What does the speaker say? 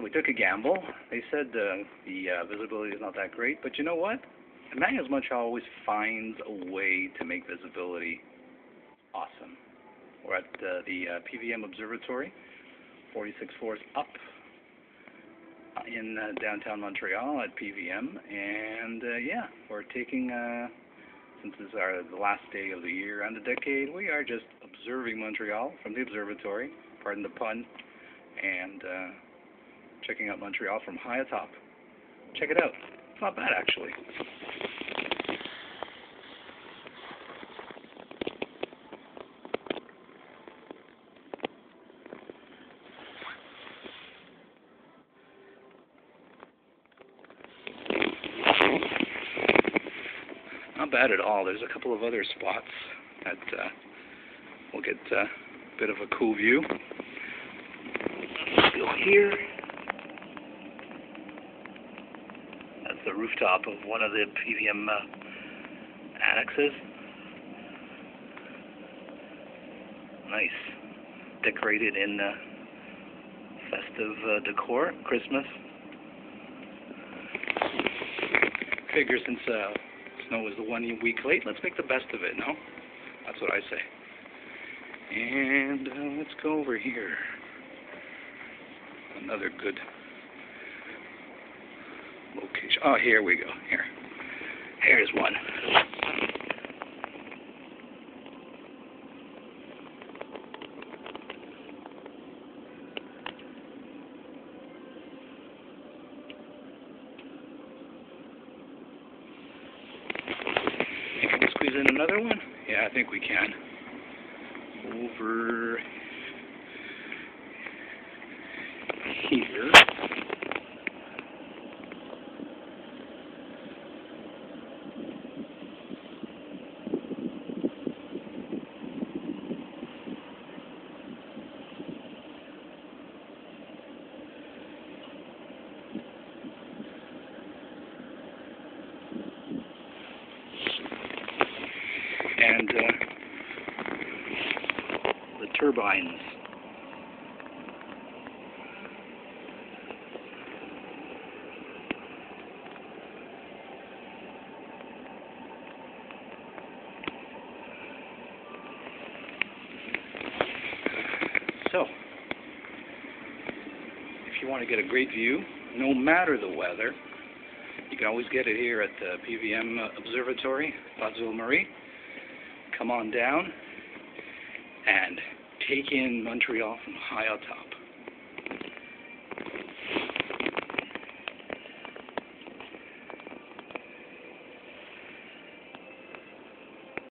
So we took a gamble. They said uh, the uh, visibility is not that great, but you know what? Emmanuel's Montreal always finds a way to make visibility awesome. We're at uh, the uh, PVM Observatory, 46 floors up in uh, downtown Montreal at PVM, and uh, yeah, we're taking. Uh, since this is our the last day of the year and the decade, we are just observing Montreal from the observatory. Pardon the pun, and. Uh, checking out Montreal from high atop. Check it out. It's not bad, actually. Not bad at all. There's a couple of other spots that uh, will get uh, a bit of a cool view. Let's go here. The rooftop of one of the PVM uh, annexes. Nice. Decorated in uh, festive uh, decor, Christmas. Figure since uh, snow is the one week late, let's make the best of it, no? That's what I say. And uh, let's go over here. Another good location. Oh, here we go. Here. Here's one. Can we squeeze in another one? Yeah, I think we can. Over here. and uh, the turbines. So, if you want to get a great view, no matter the weather, you can always get it here at the PVM Observatory, Place Marie come on down and take in Montreal from high atop.